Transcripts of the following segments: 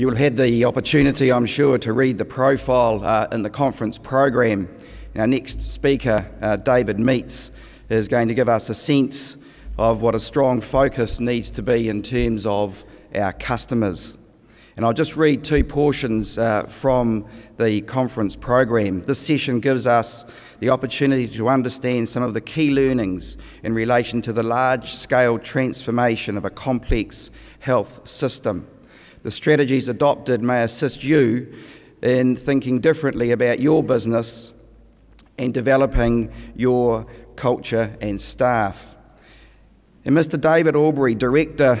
You will have had the opportunity, I'm sure, to read the profile uh, in the conference program. Our next speaker, uh, David Meates, is going to give us a sense of what a strong focus needs to be in terms of our customers. And I'll just read two portions uh, from the conference program. This session gives us the opportunity to understand some of the key learnings in relation to the large scale transformation of a complex health system. The strategies adopted may assist you in thinking differently about your business and developing your culture and staff. And Mr. David Albury, Director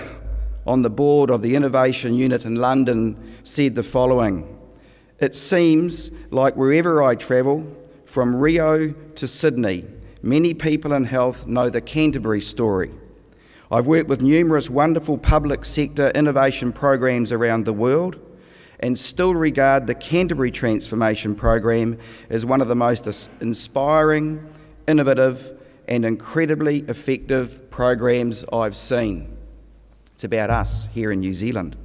on the board of the Innovation Unit in London, said the following It seems like wherever I travel, from Rio to Sydney, many people in health know the Canterbury story. I've worked with numerous wonderful public sector innovation programs around the world and still regard the Canterbury Transformation Program as one of the most inspiring, innovative, and incredibly effective programs I've seen. It's about us here in New Zealand.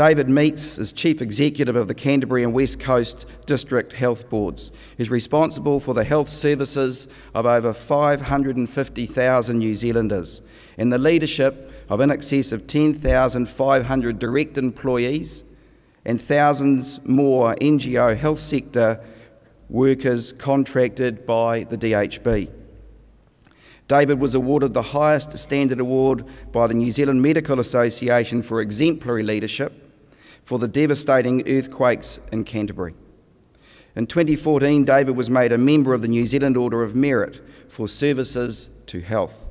David Meates is Chief Executive of the Canterbury and West Coast District Health Boards. He's responsible for the health services of over 550,000 New Zealanders and the leadership of in excess of 10,500 direct employees and thousands more NGO health sector workers contracted by the DHB. David was awarded the highest standard award by the New Zealand Medical Association for exemplary leadership for the devastating earthquakes in Canterbury. In 2014, David was made a member of the New Zealand Order of Merit for services to health.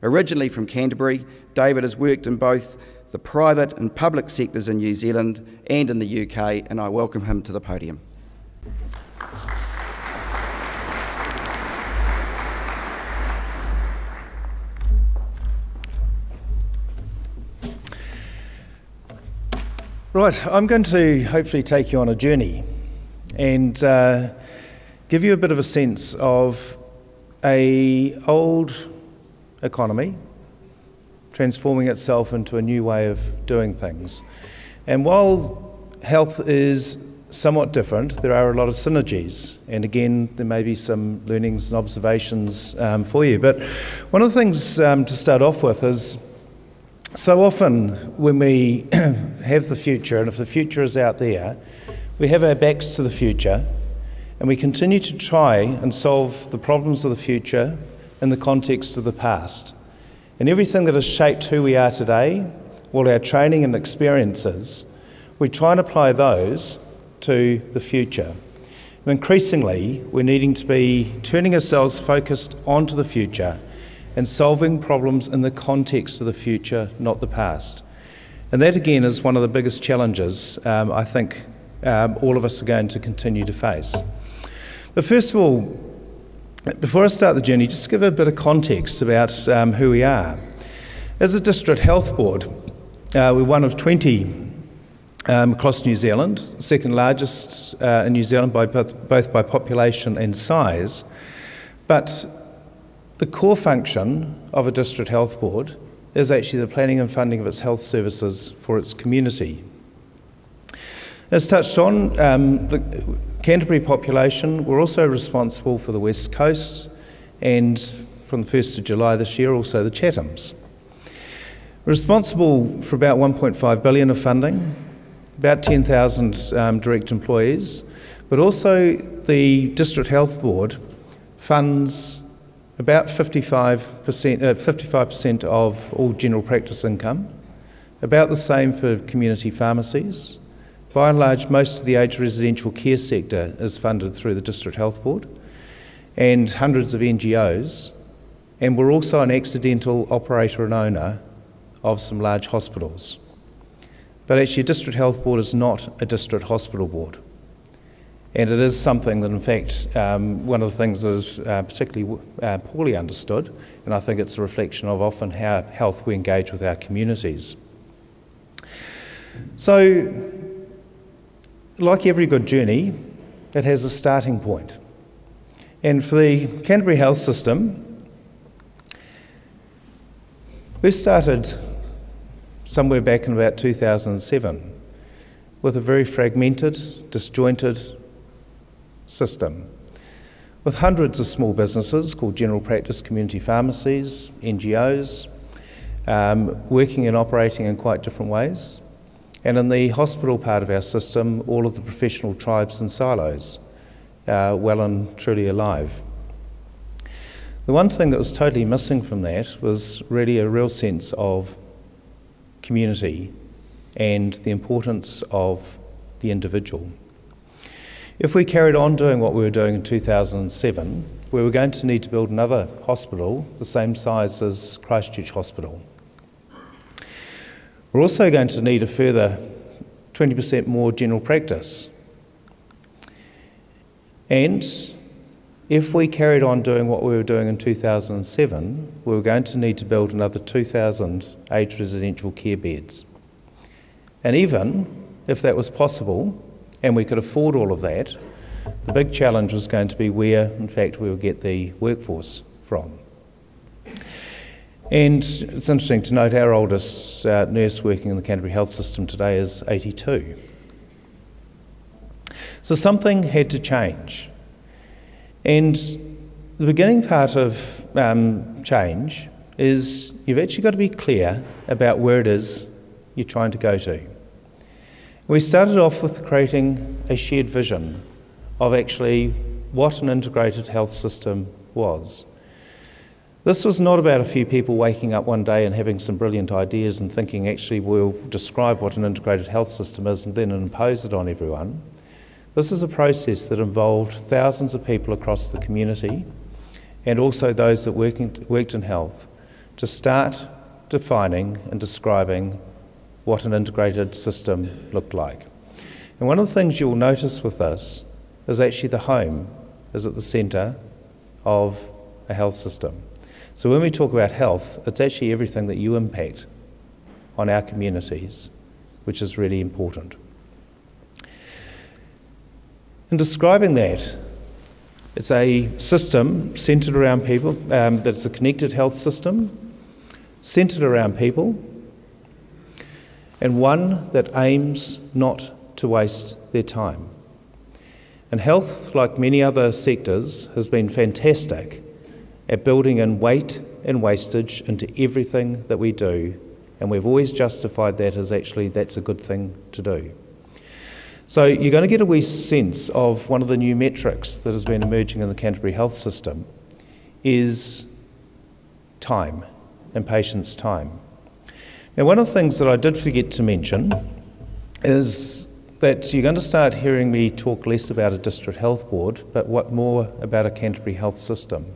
Originally from Canterbury, David has worked in both the private and public sectors in New Zealand and in the UK, and I welcome him to the podium. Right, I'm going to hopefully take you on a journey and uh, give you a bit of a sense of a old economy transforming itself into a new way of doing things. And while health is somewhat different, there are a lot of synergies. And again, there may be some learnings and observations um, for you. But one of the things um, to start off with is so often, when we have the future, and if the future is out there, we have our backs to the future and we continue to try and solve the problems of the future in the context of the past. And everything that has shaped who we are today, all our training and experiences, we try and apply those to the future. And increasingly, we're needing to be turning ourselves focused onto the future and solving problems in the context of the future, not the past. And that, again, is one of the biggest challenges um, I think um, all of us are going to continue to face. But first of all, before I start the journey, just to give a bit of context about um, who we are. As a district health board, uh, we're one of 20 um, across New Zealand, second largest uh, in New Zealand by both, both by population and size. But the core function of a district health board is actually the planning and funding of its health services for its community. As touched on, um, the Canterbury population were also responsible for the West Coast and from the 1st of July this year also the Chathams. Responsible for about 1.5 billion of funding, about 10,000 um, direct employees, but also the District Health Board funds about 55%, uh, 55% of all general practice income, about the same for community pharmacies. By and large, most of the aged residential care sector is funded through the District Health Board and hundreds of NGOs. And we're also an accidental operator and owner of some large hospitals. But actually, a District Health Board is not a district hospital board. And it is something that, in fact, um, one of the things that is uh, particularly uh, poorly understood, and I think it's a reflection of often how health we engage with our communities. So, like every good journey, it has a starting point. And for the Canterbury Health System, we started somewhere back in about 2007 with a very fragmented, disjointed system, with hundreds of small businesses called general practice community pharmacies, NGOs, um, working and operating in quite different ways. And in the hospital part of our system, all of the professional tribes and silos, well and truly alive. The one thing that was totally missing from that was really a real sense of community and the importance of the individual. If we carried on doing what we were doing in 2007, we were going to need to build another hospital the same size as Christchurch Hospital. We're also going to need a further 20% more general practice. And if we carried on doing what we were doing in 2007, we were going to need to build another 2,000 aged residential care beds. And even if that was possible and we could afford all of that, the big challenge was going to be where, in fact, we would get the workforce from. And it's interesting to note our oldest uh, nurse working in the Canterbury Health System today is 82. So something had to change. And the beginning part of um, change is you've actually got to be clear about where it is you're trying to go to. We started off with creating a shared vision of actually what an integrated health system was. This was not about a few people waking up one day and having some brilliant ideas and thinking, actually, we'll describe what an integrated health system is and then impose it on everyone. This is a process that involved thousands of people across the community and also those that work worked in health to start defining and describing what an integrated system looked like. And one of the things you'll notice with this is actually the home is at the centre of a health system. So when we talk about health, it's actually everything that you impact on our communities, which is really important. In describing that, it's a system centred around people, um, that's a connected health system, centred around people, and one that aims not to waste their time. And health, like many other sectors, has been fantastic at building in weight and wastage into everything that we do, and we've always justified that as actually that's a good thing to do. So you're going to get a wee sense of one of the new metrics that has been emerging in the Canterbury health system is time and patients' time. Now, one of the things that I did forget to mention is that you're going to start hearing me talk less about a district health board, but what more about a Canterbury health system.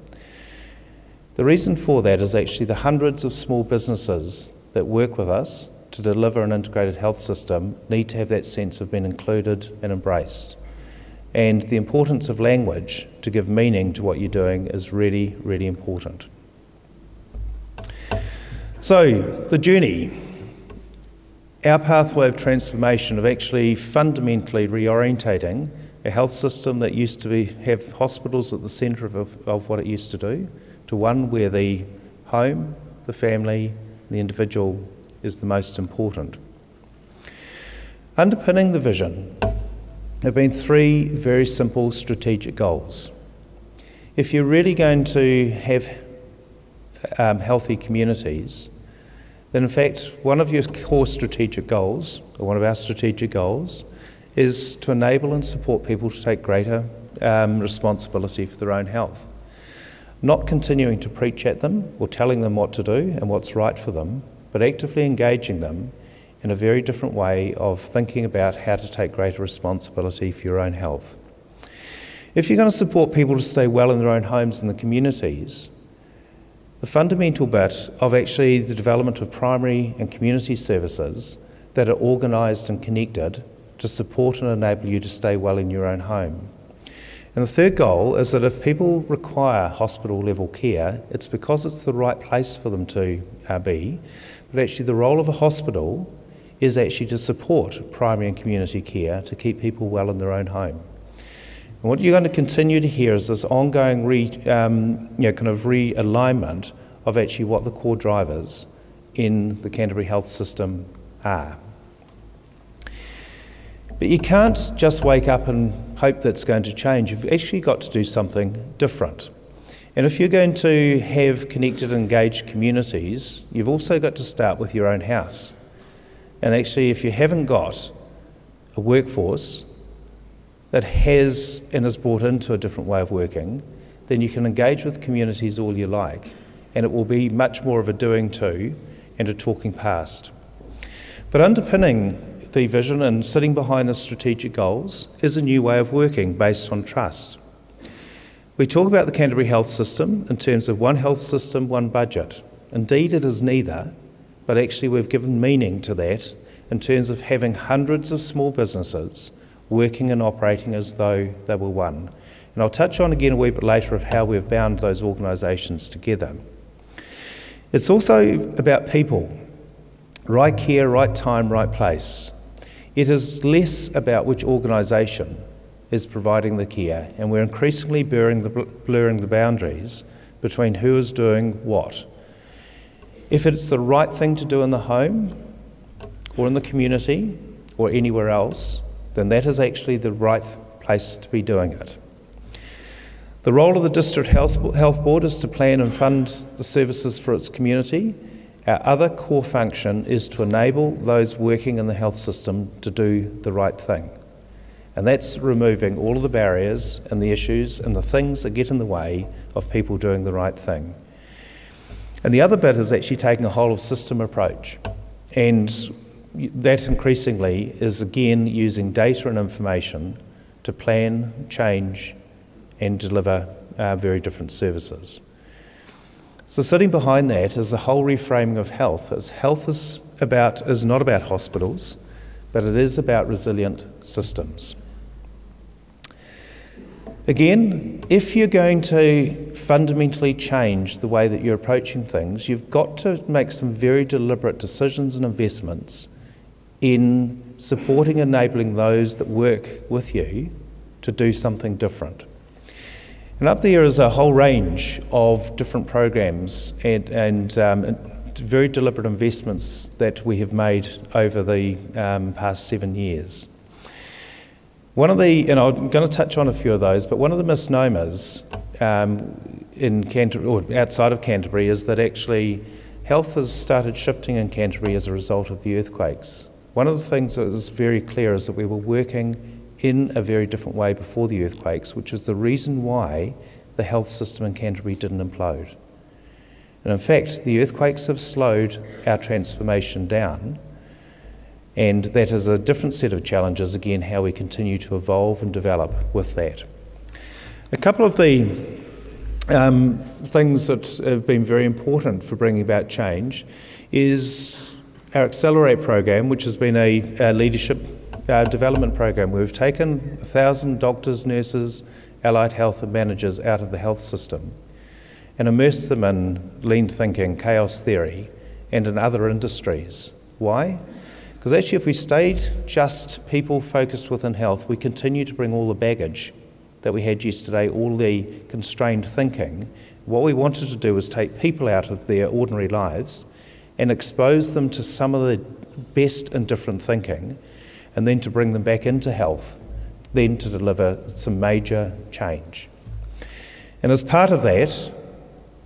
The reason for that is actually the hundreds of small businesses that work with us to deliver an integrated health system need to have that sense of being included and embraced. And the importance of language to give meaning to what you're doing is really, really important. So, the journey, our pathway of transformation of actually fundamentally reorientating a health system that used to be, have hospitals at the centre of, of what it used to do to one where the home, the family, the individual is the most important. Underpinning the vision have been three very simple strategic goals. If you're really going to have um, healthy communities, then in fact, one of your core strategic goals, or one of our strategic goals, is to enable and support people to take greater um, responsibility for their own health not continuing to preach at them or telling them what to do and what's right for them, but actively engaging them in a very different way of thinking about how to take greater responsibility for your own health. If you're going to support people to stay well in their own homes and the communities, the fundamental bit of actually the development of primary and community services that are organised and connected to support and enable you to stay well in your own home. And the third goal is that if people require hospital level care, it's because it's the right place for them to uh, be. But actually, the role of a hospital is actually to support primary and community care to keep people well in their own home. And what you're going to continue to hear is this ongoing re, um, you know, kind of realignment of actually what the core drivers in the Canterbury health system are. But you can't just wake up and hope that's going to change. You've actually got to do something different. And if you're going to have connected, engaged communities, you've also got to start with your own house. And actually, if you haven't got a workforce that has and is brought into a different way of working, then you can engage with communities all you like, and it will be much more of a doing to and a talking past. But underpinning the vision and sitting behind the strategic goals is a new way of working based on trust. We talk about the Canterbury health system in terms of one health system, one budget. Indeed, it is neither, but actually, we've given meaning to that in terms of having hundreds of small businesses working and operating as though they were one. And I'll touch on again a wee bit later of how we've bound those organisations together. It's also about people right care, right time, right place. It is less about which organisation is providing the care, and we're increasingly blurring the, blurring the boundaries between who is doing what. If it's the right thing to do in the home, or in the community, or anywhere else, then that is actually the right place to be doing it. The role of the District Health Board is to plan and fund the services for its community. Our other core function is to enable those working in the health system to do the right thing. And that's removing all of the barriers and the issues and the things that get in the way of people doing the right thing. And the other bit is actually taking a whole of system approach. And that increasingly is again using data and information to plan, change, and deliver uh, very different services. So sitting behind that is the whole reframing of health. As health is about is not about hospitals, but it is about resilient systems. Again, if you're going to fundamentally change the way that you're approaching things, you've got to make some very deliberate decisions and investments in supporting and enabling those that work with you to do something different. And up there is a whole range of different programs and, and um, very deliberate investments that we have made over the um, past seven years. One of the, and I'm going to touch on a few of those, but one of the misnomers um, in Canterbury, or outside of Canterbury, is that actually health has started shifting in Canterbury as a result of the earthquakes. One of the things that is very clear is that we were working in a very different way before the earthquakes, which is the reason why the health system in Canterbury didn't implode. And in fact, the earthquakes have slowed our transformation down, and that is a different set of challenges, again, how we continue to evolve and develop with that. A couple of the um, things that have been very important for bringing about change is our Accelerate program, which has been a, a leadership uh, development program, we've taken 1,000 doctors, nurses, allied health and managers out of the health system and immersed them in lean thinking, chaos theory, and in other industries. Why? Because actually, if we stayed just people focused within health, we continue to bring all the baggage that we had yesterday, all the constrained thinking. What we wanted to do was take people out of their ordinary lives and expose them to some of the best and different thinking, and then to bring them back into health, then to deliver some major change. And as part of that,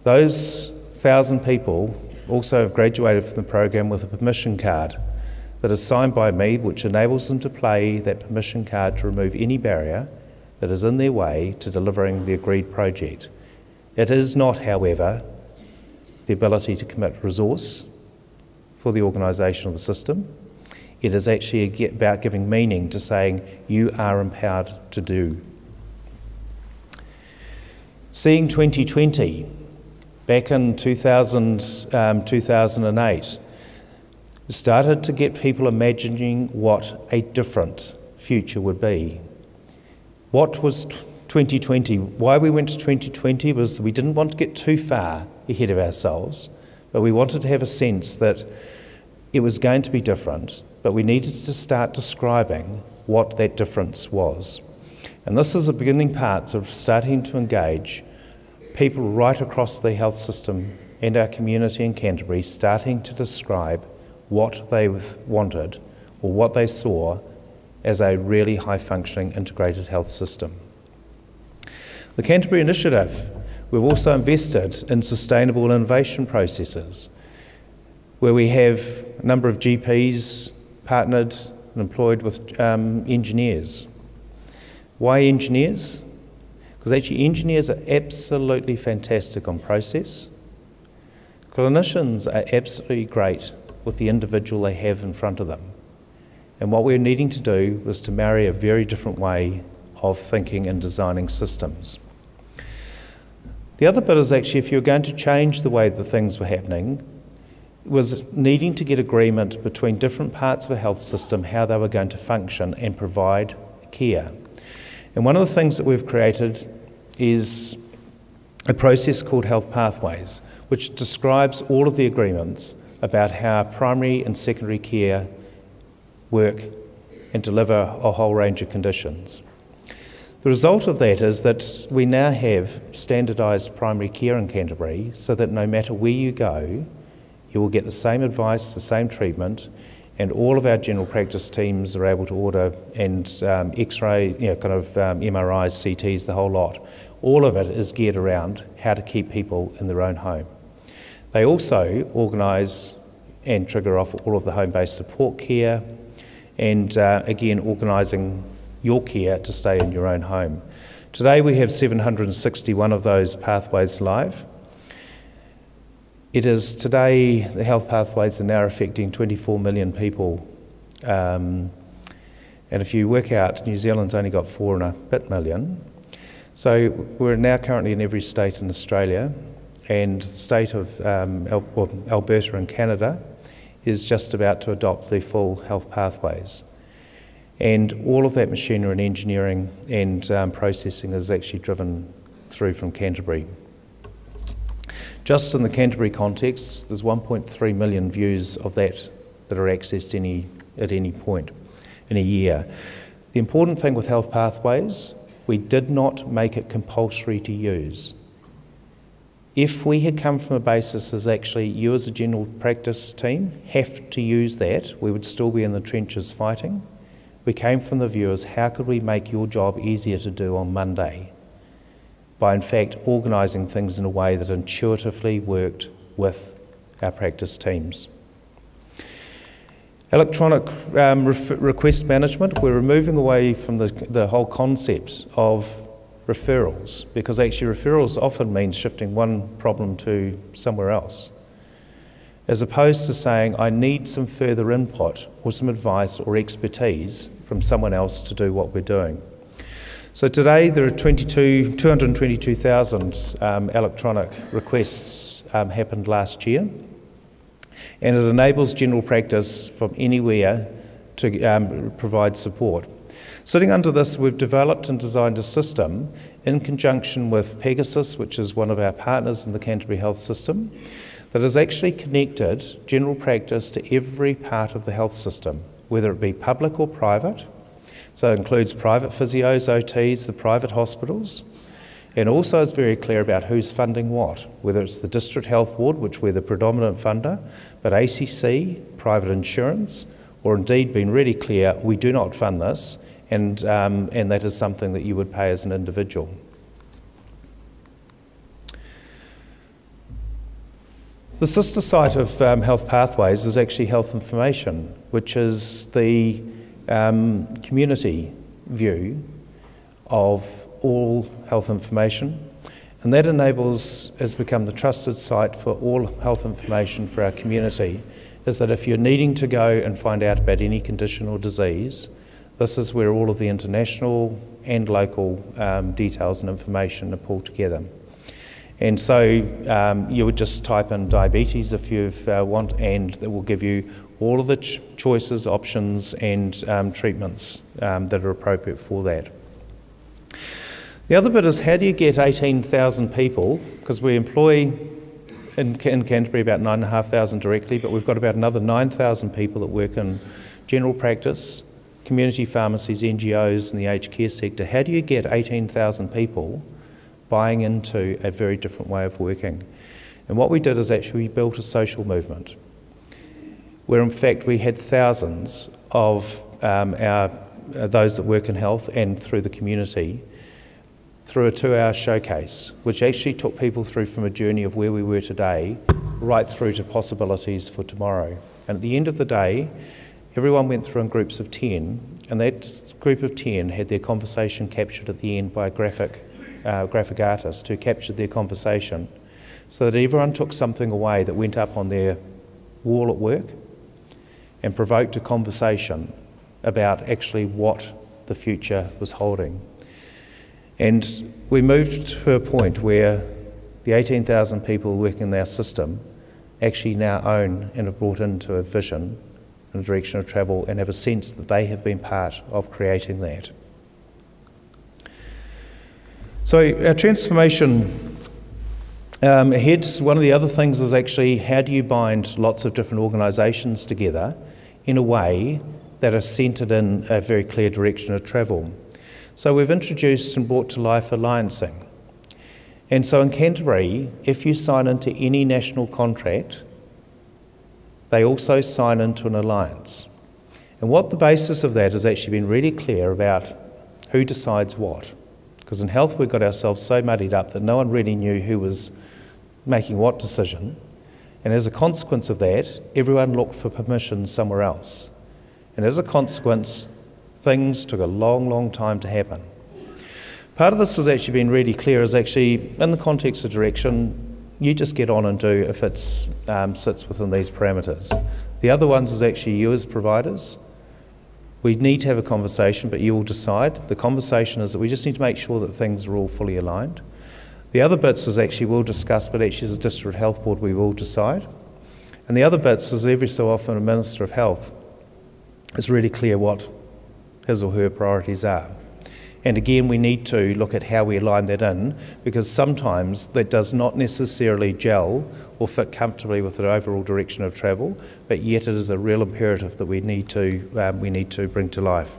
those thousand people also have graduated from the program with a permission card that is signed by me, which enables them to play that permission card to remove any barrier that is in their way to delivering the agreed project. It is not, however, the ability to commit resource for the organisation of the system. It is actually about giving meaning to saying you are empowered to do. Seeing 2020 back in 2000, um, 2008 started to get people imagining what a different future would be. What was 2020? Why we went to 2020 was we didn't want to get too far ahead of ourselves, but we wanted to have a sense that it was going to be different, but we needed to start describing what that difference was. And this is the beginning parts of starting to engage people right across the health system and our community in Canterbury, starting to describe what they wanted or what they saw as a really high functioning integrated health system. The Canterbury Initiative, we've also invested in sustainable innovation processes where we have a number of GPs partnered and employed with um, engineers. Why engineers? Because actually, engineers are absolutely fantastic on process. Clinicians are absolutely great with the individual they have in front of them. And what we're needing to do was to marry a very different way of thinking and designing systems. The other bit is actually if you're going to change the way that things were happening, was needing to get agreement between different parts of a health system how they were going to function and provide care. And one of the things that we've created is a process called Health Pathways, which describes all of the agreements about how primary and secondary care work and deliver a whole range of conditions. The result of that is that we now have standardised primary care in Canterbury so that no matter where you go, you will get the same advice, the same treatment, and all of our general practice teams are able to order and um, X-ray, you know, kind of um, MRIs, CTs, the whole lot. All of it is geared around how to keep people in their own home. They also organise and trigger off all of the home-based support care, and uh, again organising your care to stay in your own home. Today we have 761 of those pathways live. It is today, the health pathways are now affecting 24 million people. Um, and if you work out, New Zealand's only got four and a bit million. So we're now currently in every state in Australia, and the state of um, Alberta in Canada is just about to adopt the full health pathways. And all of that machinery and engineering and um, processing is actually driven through from Canterbury. Just in the Canterbury context, there's 1.3 million views of that that are accessed any, at any point in a year. The important thing with Health Pathways, we did not make it compulsory to use. If we had come from a basis as actually you as a general practice team have to use that, we would still be in the trenches fighting. We came from the view as how could we make your job easier to do on Monday? by in fact organising things in a way that intuitively worked with our practice teams. Electronic um, request management, we're removing away from the, the whole concept of referrals because actually referrals often means shifting one problem to somewhere else. As opposed to saying, I need some further input or some advice or expertise from someone else to do what we're doing. So today there are 22, 222,000 um, electronic requests um, happened last year, and it enables general practice from anywhere to um, provide support. Sitting under this, we've developed and designed a system in conjunction with Pegasus, which is one of our partners in the Canterbury Health System, that has actually connected general practice to every part of the health system, whether it be public or private so it includes private physios, OTs, the private hospitals, and also is very clear about who's funding what, whether it's the District Health Board, which we're the predominant funder, but ACC, private insurance, or indeed been really clear we do not fund this, and, um, and that is something that you would pay as an individual. The sister site of um, Health Pathways is actually Health Information, which is the um, community view of all health information. And that enables, has become the trusted site for all health information for our community, is that if you're needing to go and find out about any condition or disease, this is where all of the international and local um, details and information are pulled together. And so um, you would just type in diabetes if you uh, want, and it will give you all of the ch- choices, options, and um, treatments um, that are appropriate for that. The other bit is how do you get 18,000 people? Because we employ in, in Canterbury about 9,500 directly, but we've got about another 9,000 people that work in general practice, community pharmacies, NGOs, and the aged care sector. How do you get 18,000 people buying into a very different way of working? And what we did is actually we built a social movement where in fact we had thousands of um, our uh, those that work in health and through the community through a two hour showcase, which actually took people through from a journey of where we were today right through to possibilities for tomorrow. And at the end of the day, everyone went through in groups of 10, and that group of 10 had their conversation captured at the end by a graphic, uh, graphic artist who captured their conversation so that everyone took something away that went up on their wall at work and provoked a conversation about actually what the future was holding. And we moved to a point where the 18,000 people working in our system actually now own and have brought into a vision and a direction of travel and have a sense that they have been part of creating that. So, our transformation um, ahead, one of the other things is actually how do you bind lots of different organisations together in a way that are centred in a very clear direction of travel? So, we've introduced and brought to life alliancing. And so in Canterbury, if you sign into any national contract, they also sign into an alliance. And what the basis of that has actually been really clear about who decides what. Because in health, we got ourselves so muddied up that no one really knew who was making what decision. And as a consequence of that, everyone looked for permission somewhere else. And as a consequence, things took a long, long time to happen. Part of this was actually being really clear is actually in the context of direction, you just get on and do if it um, sits within these parameters. The other ones is actually you as providers. We need to have a conversation, but you will decide. The conversation is that we just need to make sure that things are all fully aligned. The other bits is actually we'll discuss, but actually as a district health board we will decide. And the other bits is every so often a minister of health is really clear what his or her priorities are. And again, we need to look at how we align that in because sometimes that does not necessarily gel or fit comfortably with the overall direction of travel, but yet it is a real imperative that we need to, um, we need to bring to life.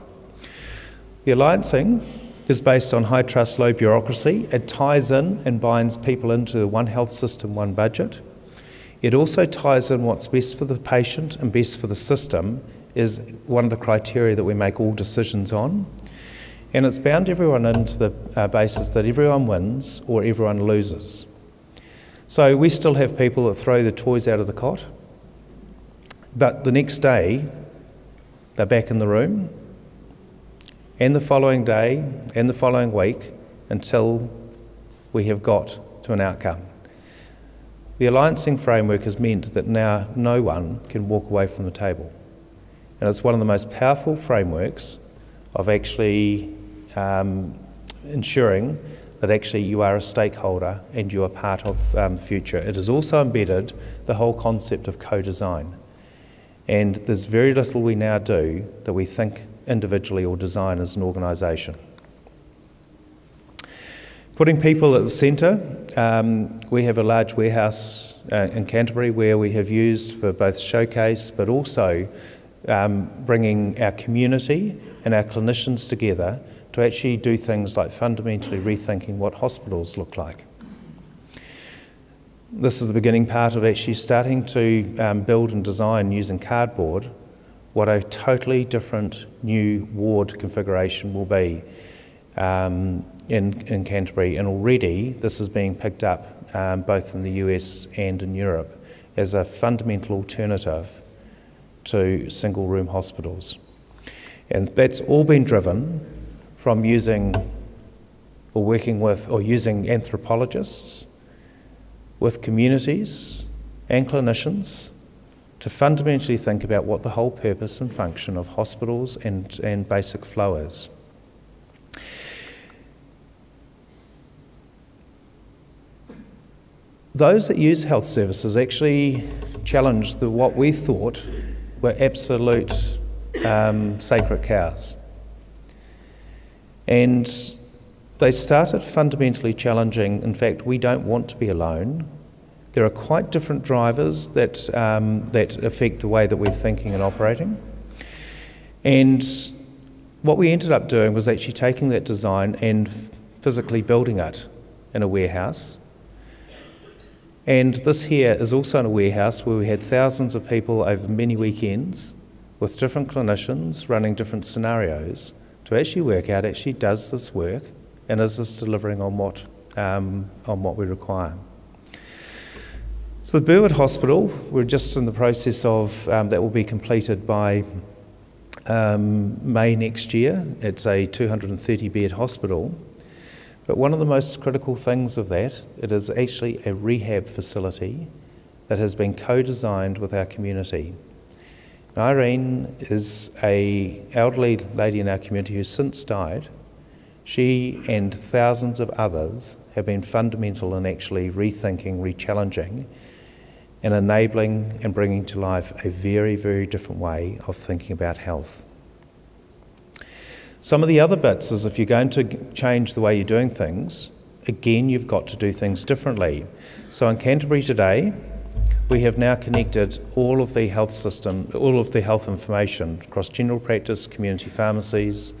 The alliancing is based on high trust, low bureaucracy. It ties in and binds people into one health system, one budget. It also ties in what's best for the patient and best for the system is one of the criteria that we make all decisions on. And it's bound everyone into the uh, basis that everyone wins or everyone loses. So we still have people that throw the toys out of the cot, but the next day they're back in the room, and the following day, and the following week, until we have got to an outcome. The alliancing framework has meant that now no one can walk away from the table. And it's one of the most powerful frameworks of actually um, ensuring that actually you are a stakeholder and you are part of um, future. It has also embedded the whole concept of co design. And there's very little we now do that we think individually or design as an organisation. Putting people at the centre, um, we have a large warehouse uh, in Canterbury where we have used for both showcase but also um, bringing our community and our clinicians together to actually do things like fundamentally rethinking what hospitals look like. This is the beginning part of actually starting to um, build and design using cardboard what a totally different new ward configuration will be um, in, in Canterbury. And already this is being picked up um, both in the US and in Europe as a fundamental alternative to single room hospitals. And that's all been driven from using or working with or using anthropologists, with communities and clinicians to fundamentally think about what the whole purpose and function of hospitals and, and basic flow is. Those that use health services actually challenge the, what we thought were absolute um, sacred cows. And they started fundamentally challenging, in fact, we don't want to be alone. There are quite different drivers that, um, that affect the way that we're thinking and operating. And what we ended up doing was actually taking that design and physically building it in a warehouse. And this here is also in a warehouse where we had thousands of people over many weekends with different clinicians running different scenarios to actually work out actually does this work and is this delivering on what, um, on what we require. So the Burwood Hospital, we're just in the process of, um, that will be completed by um, May next year. It's a 230 bed hospital. But one of the most critical things of that, it is actually a rehab facility that has been co-designed with our community. Irene is a elderly lady in our community who's since died. She and thousands of others have been fundamental in actually rethinking, rechallenging, and enabling and bringing to life a very, very different way of thinking about health. Some of the other bits is if you're going to change the way you're doing things, again, you've got to do things differently. So in Canterbury today, we have now connected all of the health system, all of the health information across general practice, community pharmacies,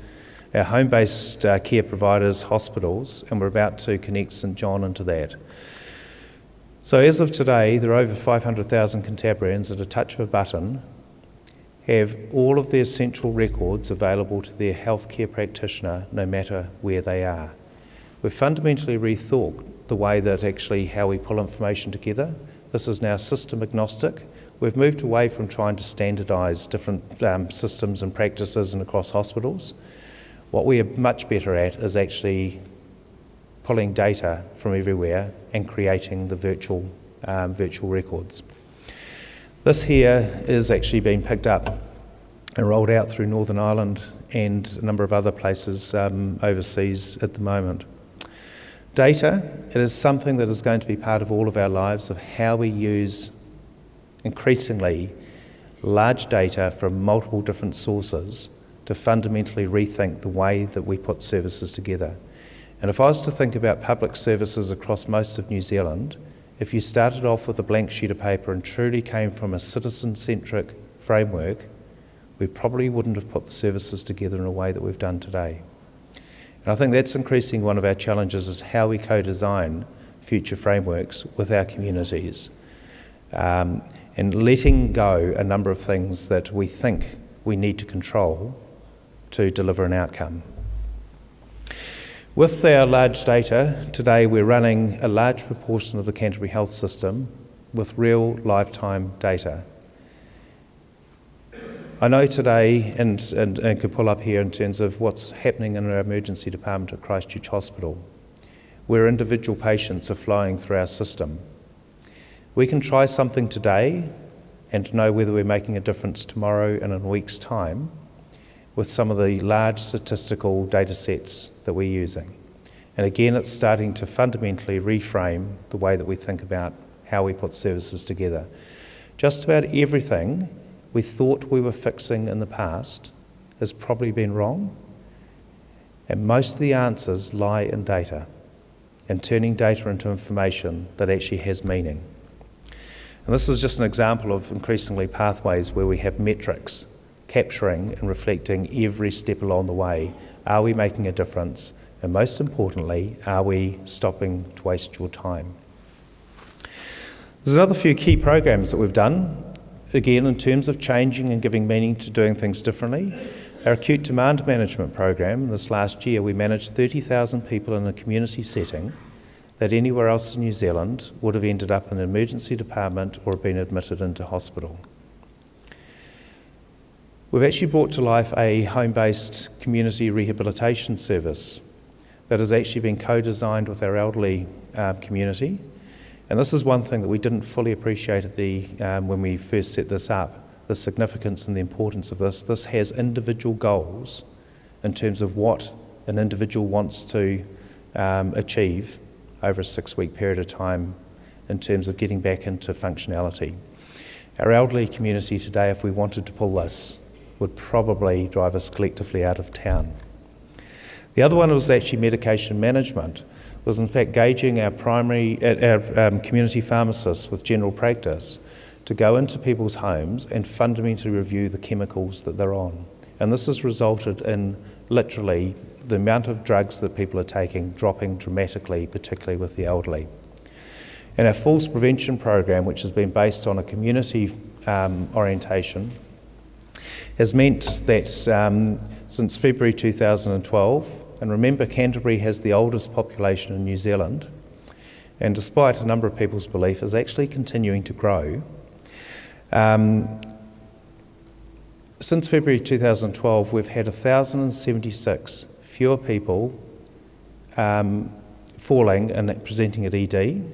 our home based uh, care providers, hospitals, and we're about to connect St John into that. So, as of today, there are over 500,000 Cantabrians at a touch of a button have all of their central records available to their healthcare practitioner no matter where they are. We've fundamentally rethought the way that actually how we pull information together. This is now system agnostic. We've moved away from trying to standardise different um, systems and practices and across hospitals. What we are much better at is actually pulling data from everywhere and creating the virtual, um, virtual records. This here is actually being picked up and rolled out through Northern Ireland and a number of other places um, overseas at the moment. Data, it is something that is going to be part of all of our lives of how we use increasingly large data from multiple different sources to fundamentally rethink the way that we put services together. And if I was to think about public services across most of New Zealand, if you started off with a blank sheet of paper and truly came from a citizen centric framework, we probably wouldn't have put the services together in a way that we've done today. And I think that's increasing one of our challenges is how we co design future frameworks with our communities um, and letting go a number of things that we think we need to control to deliver an outcome. With our large data, today we're running a large proportion of the Canterbury Health System with real lifetime data. I know today, and, and, and could pull up here in terms of what's happening in our emergency department at Christchurch Hospital, where individual patients are flowing through our system. We can try something today and know whether we're making a difference tomorrow and in a week's time with some of the large statistical data sets that we're using. And again, it's starting to fundamentally reframe the way that we think about how we put services together. Just about everything we thought we were fixing in the past has probably been wrong. And most of the answers lie in data and turning data into information that actually has meaning. And this is just an example of increasingly pathways where we have metrics capturing and reflecting every step along the way. Are we making a difference? And most importantly, are we stopping to waste your time? There's another few key programs that we've done, again, in terms of changing and giving meaning to doing things differently. Our acute demand management program, this last year, we managed 30,000 people in a community setting that anywhere else in New Zealand would have ended up in an emergency department or been admitted into hospital. We've actually brought to life a home based community rehabilitation service that has actually been co designed with our elderly uh, community. And this is one thing that we didn't fully appreciate at the, um, when we first set this up the significance and the importance of this. This has individual goals in terms of what an individual wants to um, achieve over a six week period of time in terms of getting back into functionality. Our elderly community today, if we wanted to pull this, would probably drive us collectively out of town. The other one was actually medication management, was in fact gauging our primary, our um, community pharmacists with general practice to go into people's homes and fundamentally review the chemicals that they're on. And this has resulted in literally the amount of drugs that people are taking dropping dramatically, particularly with the elderly. And our falls prevention program, which has been based on a community um, orientation, has meant that um, since February 2012, and remember Canterbury has the oldest population in New Zealand, and despite a number of people's belief, is actually continuing to grow. Um, since February 2012, we've had 1,076 fewer people um, falling and presenting at ED.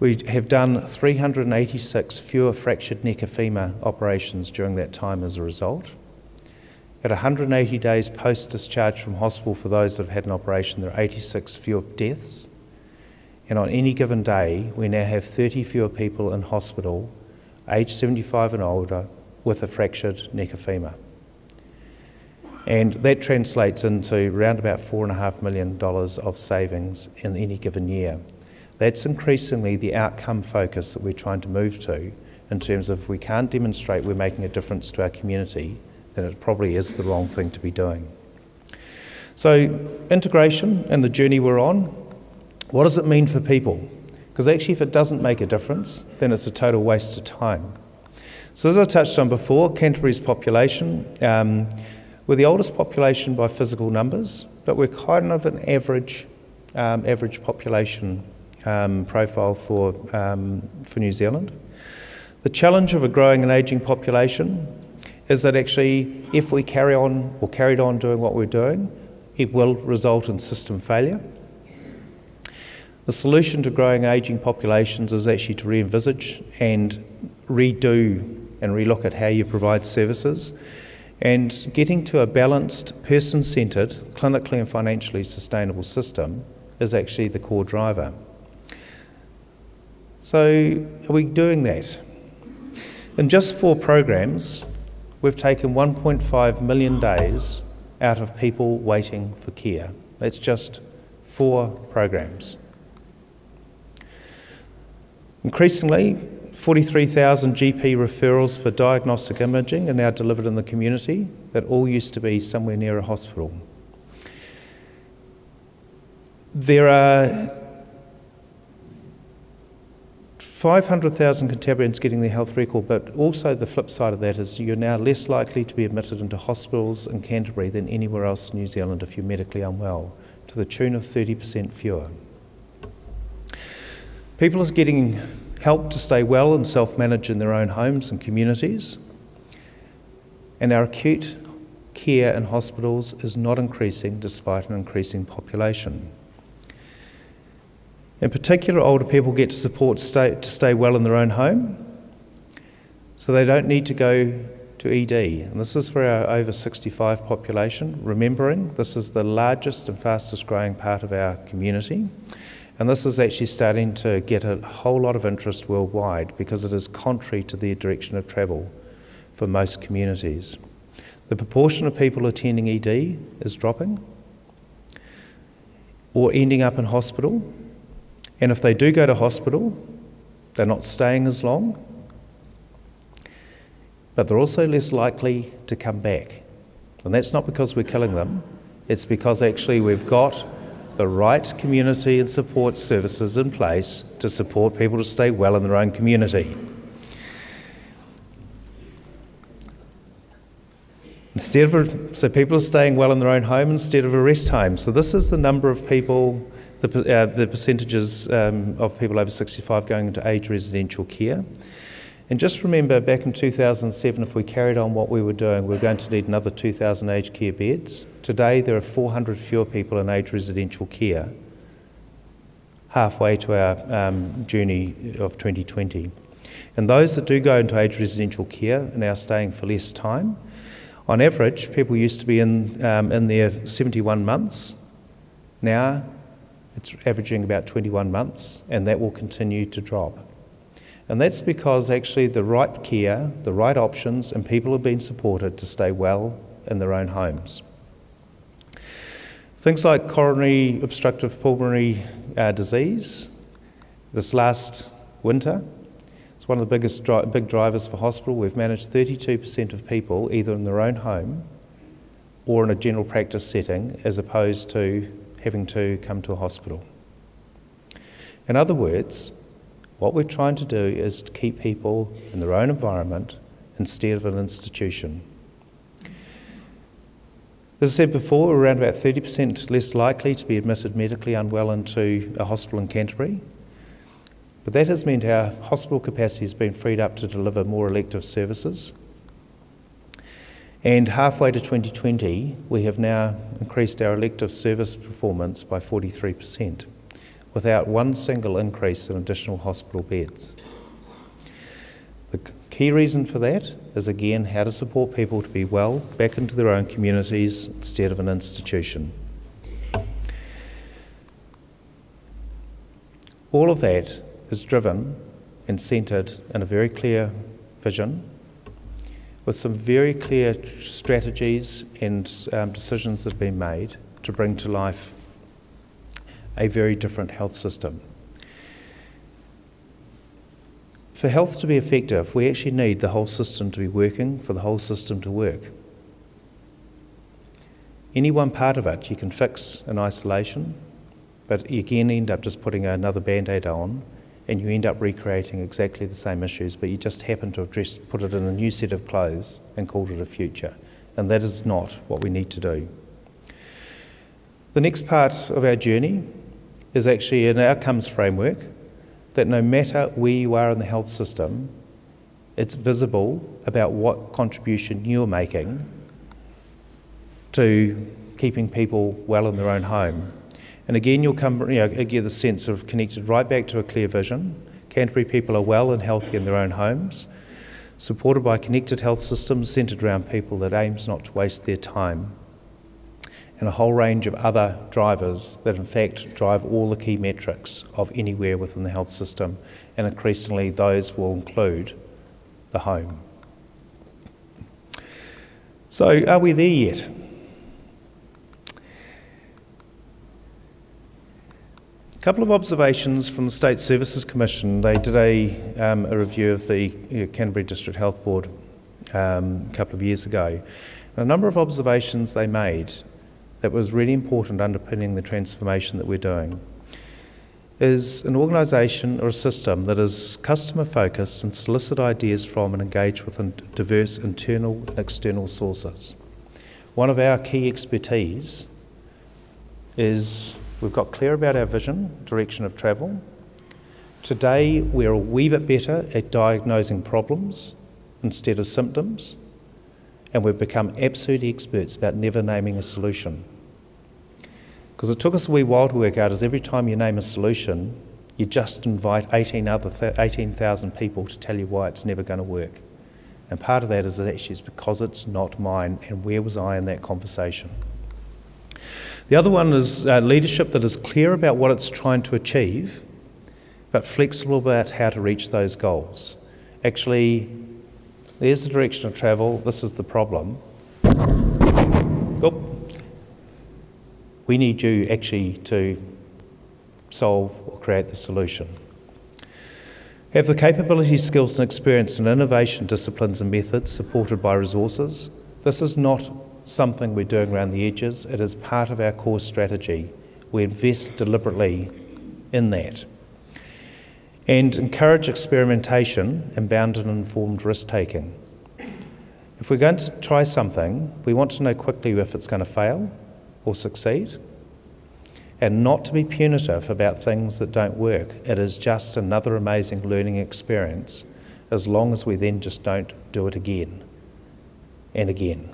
We have done 386 fewer fractured neck operations during that time as a result. At 180 days post discharge from hospital for those that have had an operation, there are 86 fewer deaths. And on any given day, we now have 30 fewer people in hospital, aged 75 and older, with a fractured neck or femur. And that translates into around about $4.5 million of savings in any given year. That's increasingly the outcome focus that we're trying to move to in terms of we can't demonstrate we're making a difference to our community, then it probably is the wrong thing to be doing. So, integration and the journey we're on, what does it mean for people? Because actually, if it doesn't make a difference, then it's a total waste of time. So, as I touched on before, Canterbury's population, um, we're the oldest population by physical numbers, but we're kind of an average, um, average population um, profile for, um, for New Zealand. The challenge of a growing and ageing population is that actually, if we carry on or carried on doing what we're doing, it will result in system failure. The solution to growing ageing populations is actually to re envisage and redo and relook at how you provide services. And getting to a balanced, person centred, clinically and financially sustainable system is actually the core driver. So, are we doing that? In just four programs, we've taken 1.5 million days out of people waiting for care. That's just four programs. Increasingly, 43,000 GP referrals for diagnostic imaging are now delivered in the community that all used to be somewhere near a hospital. There are 500,000 Cantabrians getting their health record, but also the flip side of that is you're now less likely to be admitted into hospitals in Canterbury than anywhere else in New Zealand if you're medically unwell, to the tune of 30% fewer. People are getting help to stay well and self manage in their own homes and communities. And our acute care in hospitals is not increasing despite an increasing population. In particular, older people get support stay, to stay well in their own home, so they don't need to go to ED. And this is for our over 65 population, remembering this is the largest and fastest growing part of our community. And this is actually starting to get a whole lot of interest worldwide because it is contrary to the direction of travel for most communities. The proportion of people attending ED is dropping or ending up in hospital. And if they do go to hospital, they're not staying as long, but they're also less likely to come back. And that's not because we're killing them, it's because actually we've got the right community and support services in place to support people to stay well in their own community. Instead of, so people are staying well in their own home instead of a rest home. So this is the number of people, the, uh, the percentages um, of people over 65 going into aged residential care. And just remember, back in 2007, if we carried on what we were doing, we were going to need another 2,000 aged care beds. Today, there are 400 fewer people in aged residential care, halfway to our um, journey of 2020. And those that do go into aged residential care are now staying for less time. On average, people used to be in, um, in their 71 months. Now, it's averaging about 21 months, and that will continue to drop. And that's because actually the right care, the right options, and people have been supported to stay well in their own homes. Things like coronary obstructive pulmonary uh, disease. This last winter, it's one of the biggest dri- big drivers for hospital. We've managed 32% of people either in their own home or in a general practice setting as opposed to having to come to a hospital. In other words, what we're trying to do is to keep people in their own environment instead of an institution. As I said before, we're around about 30% less likely to be admitted medically unwell into a hospital in Canterbury. But that has meant our hospital capacity has been freed up to deliver more elective services. And halfway to 2020, we have now increased our elective service performance by 43% without one single increase in additional hospital beds. The key reason for that is again how to support people to be well back into their own communities instead of an institution. All of that is driven and centred in a very clear vision with some very clear strategies and um, decisions that have been made to bring to life a very different health system. For health to be effective, we actually need the whole system to be working for the whole system to work. Any one part of it you can fix in isolation, but you again end up just putting another band aid on and you end up recreating exactly the same issues, but you just happen to have dressed, put it in a new set of clothes and called it a future. And that is not what we need to do. The next part of our journey is actually an outcomes framework that no matter where you are in the health system, it's visible about what contribution you're making to keeping people well in their own home. And again, you'll come, you know, get the sense of connected right back to a clear vision. Canterbury people are well and healthy in their own homes, supported by connected health systems centred around people that aims not to waste their time and a whole range of other drivers that, in fact, drive all the key metrics of anywhere within the health system, and increasingly those will include the home. So, are we there yet? A couple of observations from the State Services Commission. They did a, um, a review of the Canterbury District Health Board um, a couple of years ago. And a number of observations they made that was really important underpinning the transformation that we're doing is an organisation or a system that is customer focused and solicit ideas from and engage with diverse internal and external sources. One of our key expertise is we've got clear about our vision, direction of travel. Today, we're a wee bit better at diagnosing problems instead of symptoms and we've become absolute experts about never naming a solution. Because it took us a wee while to work out is every time you name a solution, you just invite 18 other 18,000 people to tell you why it's never going to work. And part of that is that actually it's because it's not mine, and where was I in that conversation? The other one is uh, leadership that is clear about what it's trying to achieve, but flexible about how to reach those goals. Actually, there's the direction of travel, this is the problem. We need you actually to solve or create the solution. Have the capabilities, skills, and experience and innovation disciplines and methods supported by resources. This is not something we're doing around the edges, it is part of our core strategy. We invest deliberately in that and encourage experimentation and bounded and informed risk taking. If we're going to try something, we want to know quickly if it's going to fail or succeed, and not to be punitive about things that don't work. It is just another amazing learning experience as long as we then just don't do it again and again.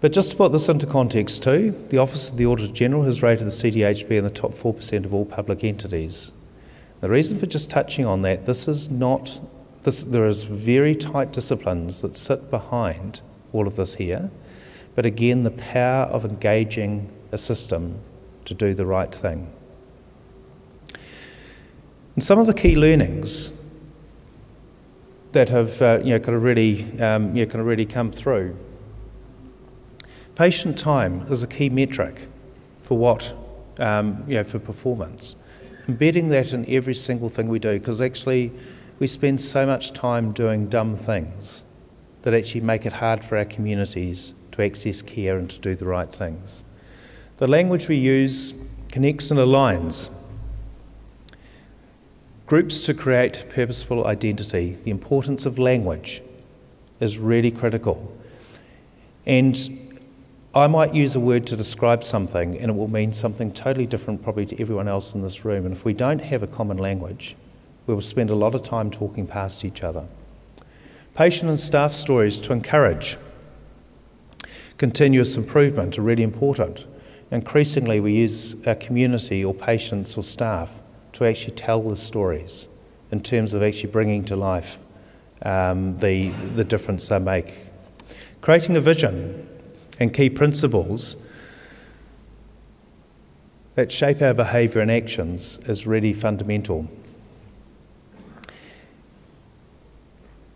But just to put this into context too, the Office of the Auditor General has rated the CDHB in the top 4% of all public entities. The reason for just touching on that, this is not, this, there is very tight disciplines that sit behind all of this here, but again, the power of engaging a system to do the right thing. And some of the key learnings that have uh, you know, kind of really, um, you know, kind of really come through. Patient time is a key metric for what, um, you know, for performance embedding that in every single thing we do, because actually we spend so much time doing dumb things that actually make it hard for our communities to access care and to do the right things. The language we use connects and aligns. Groups to create purposeful identity, the importance of language is really critical. And I might use a word to describe something, and it will mean something totally different, probably to everyone else in this room. And if we don't have a common language, we will spend a lot of time talking past each other. Patient and staff stories to encourage. Continuous improvement are really important. Increasingly, we use our community or patients or staff to actually tell the stories in terms of actually bringing to life um, the, the difference they make. Creating a vision and key principles that shape our behaviour and actions is really fundamental.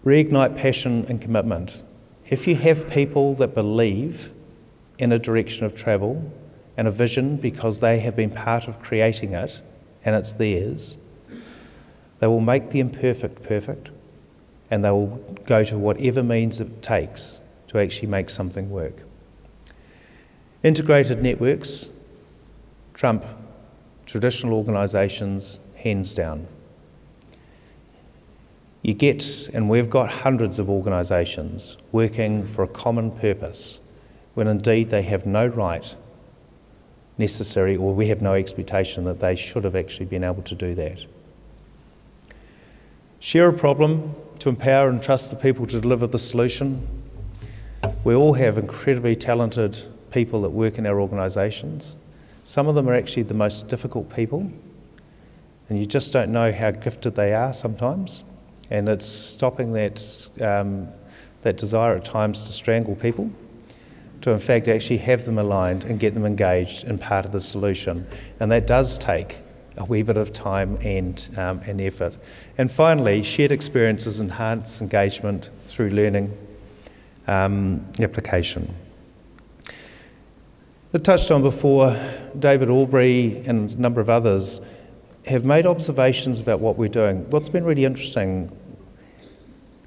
Reignite passion and commitment. If you have people that believe in a direction of travel and a vision because they have been part of creating it and it's theirs, they will make the imperfect perfect and they will go to whatever means it takes to actually make something work. Integrated networks trump traditional organisations hands down. You get, and we've got hundreds of organisations working for a common purpose when indeed they have no right necessary, or we have no expectation that they should have actually been able to do that. Share a problem to empower and trust the people to deliver the solution. We all have incredibly talented people that work in our organisations. Some of them are actually the most difficult people, and you just don't know how gifted they are sometimes. And it's stopping that, um, that desire at times to strangle people to in fact actually have them aligned and get them engaged in part of the solution. And that does take a wee bit of time and, um, and effort. And finally, shared experiences enhance engagement through learning um, application. I touched on before, David Albury and a number of others have made observations about what we're doing. What's been really interesting,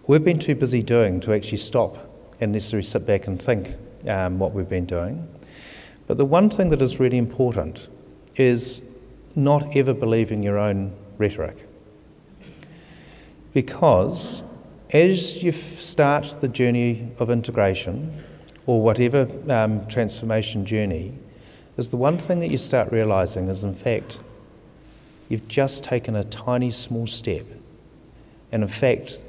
we've been too busy doing to actually stop and necessarily sit back and think um, what we've been doing. But the one thing that is really important is not ever believing your own rhetoric. Because as you start the journey of integration or whatever um, transformation journey, is the one thing that you start realizing is, in fact, you've just taken a tiny small step. And in fact,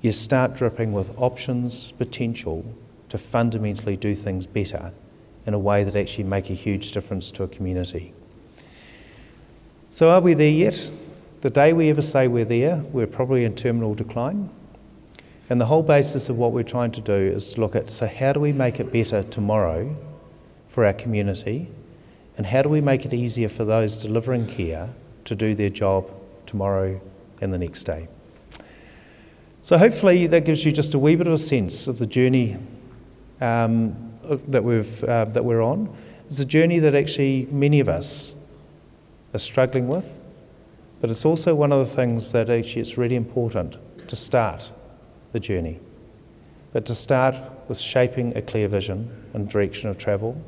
you start dripping with options, potential to fundamentally do things better in a way that actually make a huge difference to a community. So are we there yet? The day we ever say we're there, we're probably in terminal decline. And the whole basis of what we're trying to do is to look at so, how do we make it better tomorrow for our community? And how do we make it easier for those delivering care to do their job tomorrow and the next day? So, hopefully, that gives you just a wee bit of a sense of the journey um, that, we've, uh, that we're on. It's a journey that actually many of us are struggling with, but it's also one of the things that actually it's really important to start the journey. But to start with shaping a clear vision and direction of travel,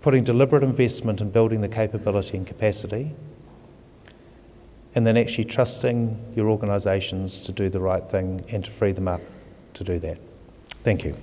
putting deliberate investment in building the capability and capacity, and then actually trusting your organisations to do the right thing and to free them up to do that. Thank you.